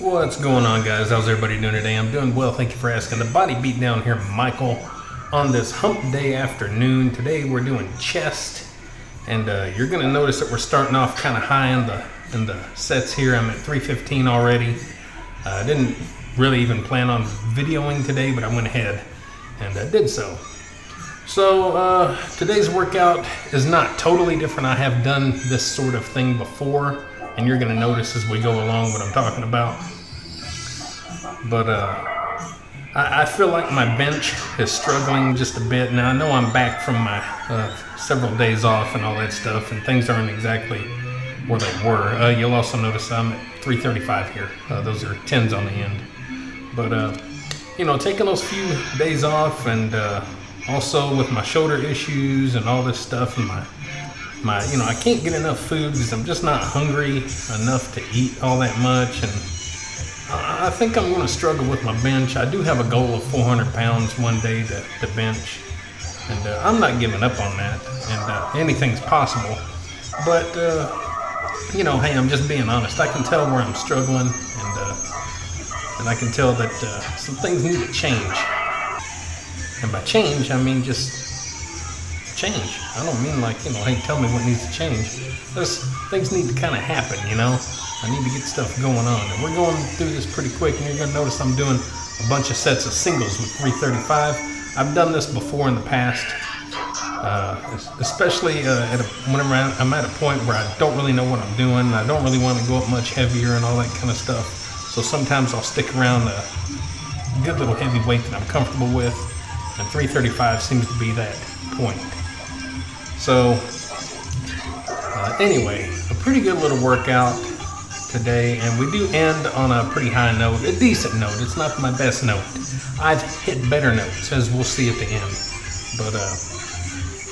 What's going on, guys? How's everybody doing today? I'm doing well. Thank you for asking. The body beat down here, Michael, on this hump day afternoon. Today we're doing chest, and uh, you're going to notice that we're starting off kind of high in the in the sets here. I'm at 315 already. I uh, didn't really even plan on videoing today, but I went ahead and uh, did so. So uh, today's workout is not totally different. I have done this sort of thing before and you're gonna notice as we go along what I'm talking about. But uh, I, I, feel like my bench is struggling just a bit. Now I know I'm back from my uh, several days off and all that stuff, and things aren't exactly where they were. Uh, you'll also notice I'm at 335 here. Uh, those are 10s on the end. But uh, you know, taking those few days off and uh, also with my shoulder issues and all this stuff and my my, you know, I can't get enough food because I'm just not hungry enough to eat all that much. And I think I'm going to struggle with my bench. I do have a goal of 400 pounds one day to, to bench. And uh, I'm not giving up on that. And uh, anything's possible. But, uh, you know, hey, I'm just being honest. I can tell where I'm struggling. And, uh, and I can tell that uh, some things need to change. And by change, I mean just change. I don't mean like, you know, hey, tell me what needs to change. Things need to kind of happen, you know? I need to get stuff going on. And we're going through this pretty quick, and you're going to notice I'm doing a bunch of sets of singles with 335. I've done this before in the past, uh, especially uh, at a, whenever I'm at a point where I don't really know what I'm doing. I don't really want to go up much heavier and all that kind of stuff. So sometimes I'll stick around a good little heavy weight that I'm comfortable with, and 335 seems to be that point. So, uh, anyway, a pretty good little workout today, and we do end on a pretty high note, a decent note. It's not my best note. I've hit better notes, as we'll see at the end. But, uh,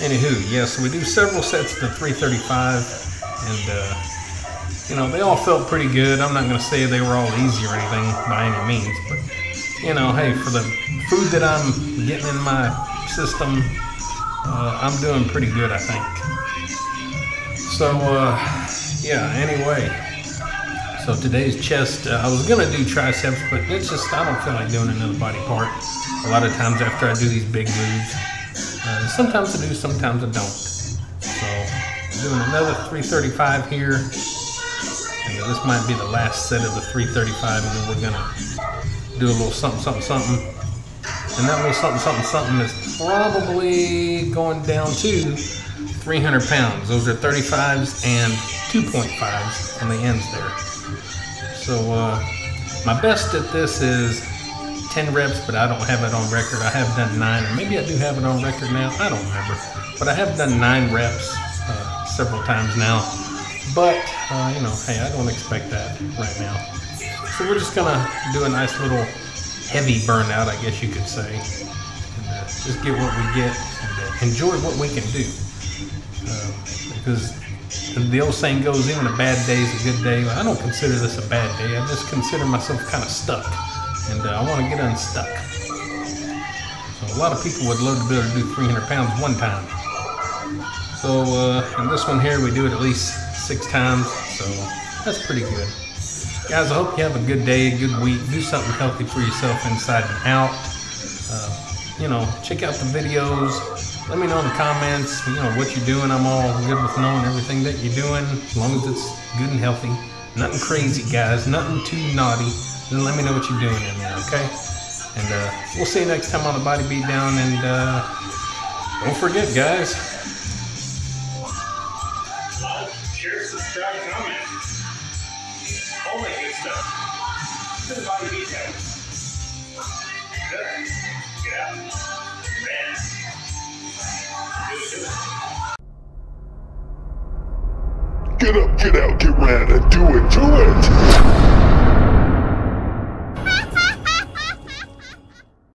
anywho, yes, we do several sets to 335, and, uh, you know, they all felt pretty good. I'm not going to say they were all easy or anything by any means, but, you know, hey, for the food that I'm getting in my system, uh, I'm doing pretty good, I think. So, uh, yeah, anyway. So today's chest, uh, I was going to do triceps, but it's just, I don't feel like doing another body part. A lot of times after I do these big moves. Uh, sometimes I do, sometimes I don't. So, I'm doing another 335 here. And this might be the last set of the 335, and then we're going to do a little something, something, something and that little something, something, something is probably going down to 300 pounds. Those are 35s and 2.5s on the ends there. So uh, my best at this is 10 reps, but I don't have it on record. I have done nine, or maybe I do have it on record now. I don't remember. But I have done nine reps uh, several times now. But, uh, you know, hey, I don't expect that right now. So we're just gonna do a nice little heavy burnout, I guess you could say. And, uh, just get what we get and uh, enjoy what we can do. Uh, because the old saying goes, even a bad day is a good day. I don't consider this a bad day. I just consider myself kind of stuck. And uh, I want to get unstuck. So a lot of people would love to be able to do 300 pounds one time. So uh, in this one here, we do it at least six times. So that's pretty good. Guys, I hope you have a good day, a good week. Do something healthy for yourself inside and out. Uh, you know, check out the videos. Let me know in the comments, you know, what you're doing. I'm all good with knowing everything that you're doing, as long as it's good and healthy. Nothing crazy, guys. Nothing too naughty. Then let me know what you're doing in there, okay? And uh, we'll see you next time on the Body Beat Down. And uh, don't forget, guys. To the body. Good. Get out. Get up, get out, get ran, and do it, do it.